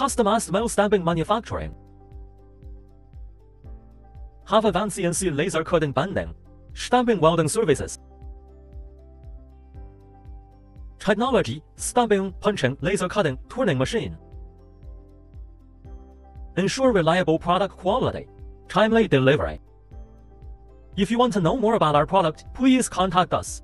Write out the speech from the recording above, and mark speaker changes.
Speaker 1: customized metal stamping manufacturing. Have advanced CNC laser cutting bending, stamping welding services. Technology, stamping, punching, laser cutting, turning machine. Ensure reliable product quality, timely delivery. If you want to know more about our product, please contact us.